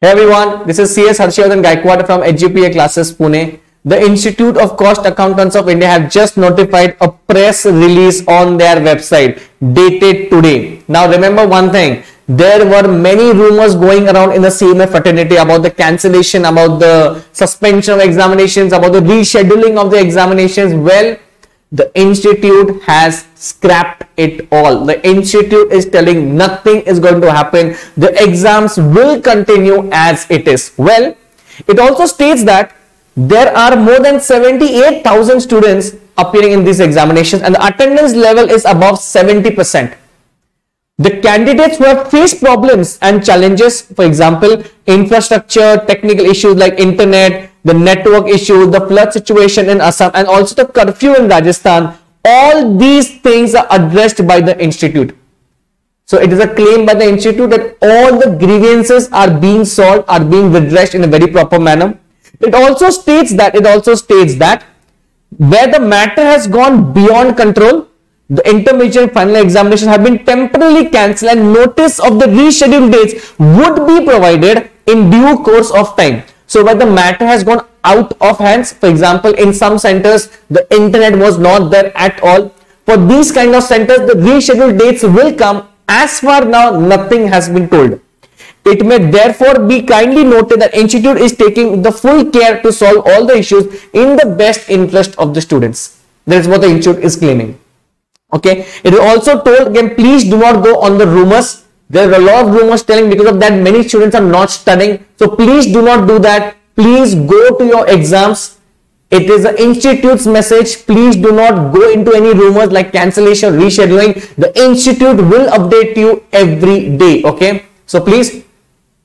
Hey everyone, this is CS Harshivardhan Gaikwad from HGPA Classes Pune. The Institute of Cost Accountants of India have just notified a press release on their website dated today. Now remember one thing, there were many rumors going around in the CMA fraternity about the cancellation, about the suspension of examinations, about the rescheduling of the examinations. Well, the institute has scrapped it all. The institute is telling nothing is going to happen. The exams will continue as it is. Well it also states that there are more than 78000 students appearing in these examinations and the attendance level is above 70 percent. The candidates who have faced problems and challenges for example infrastructure technical issues like internet the network issue, the flood situation in Assam, and also the curfew in Rajasthan, all these things are addressed by the institute. So it is a claim by the institute that all the grievances are being solved, are being redressed in a very proper manner. It also states that it also states that where the matter has gone beyond control, the intermediate final examination have been temporarily cancelled and notice of the rescheduled dates would be provided in due course of time. So when the matter has gone out of hands, for example, in some centers, the internet was not there at all. For these kind of centers, the rescheduled dates will come. As far now, nothing has been told. It may therefore be kindly noted that institute is taking the full care to solve all the issues in the best interest of the students. That is what the institute is claiming. Okay. It is also told again, please do not go on the rumors there are a lot of rumors telling because of that many students are not studying. So please do not do that. Please go to your exams. It is the institute's message. Please do not go into any rumors like cancellation, rescheduling. The institute will update you every day. Okay. So please,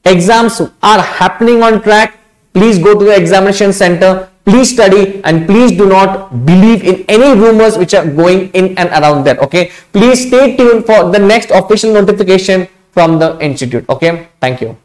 exams are happening on track. Please go to the examination center. Please study and please do not believe in any rumors which are going in and around that. Okay. Please stay tuned for the next official notification from the institute. Okay? Thank you